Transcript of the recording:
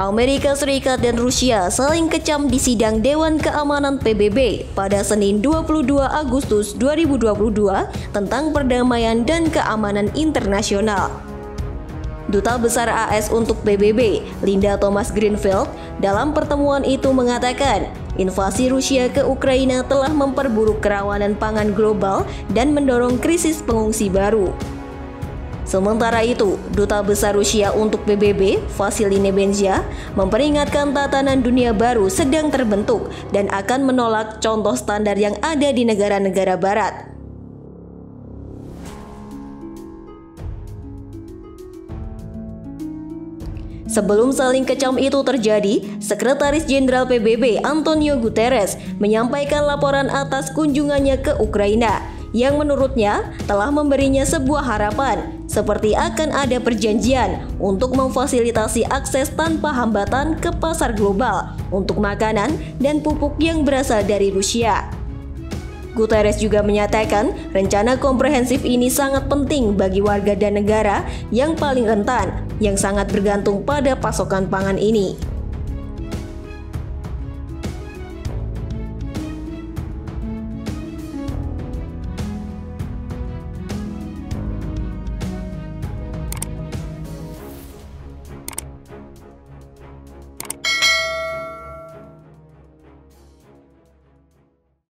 Amerika Serikat dan Rusia saling kecam di sidang Dewan Keamanan PBB pada Senin 22 Agustus 2022 tentang perdamaian dan keamanan internasional. Duta Besar AS untuk PBB, Linda Thomas Greenfield, dalam pertemuan itu mengatakan, invasi Rusia ke Ukraina telah memperburuk kerawanan pangan global dan mendorong krisis pengungsi baru. Sementara itu, Duta Besar Rusia untuk PBB, Vasily Nebenzia, memperingatkan tatanan dunia baru sedang terbentuk dan akan menolak contoh standar yang ada di negara-negara barat. Sebelum saling kecam itu terjadi, Sekretaris Jenderal PBB Antonio Guterres menyampaikan laporan atas kunjungannya ke Ukraina yang menurutnya telah memberinya sebuah harapan seperti akan ada perjanjian untuk memfasilitasi akses tanpa hambatan ke pasar global untuk makanan dan pupuk yang berasal dari Rusia. Guterres juga menyatakan rencana komprehensif ini sangat penting bagi warga dan negara yang paling rentan yang sangat bergantung pada pasokan pangan ini.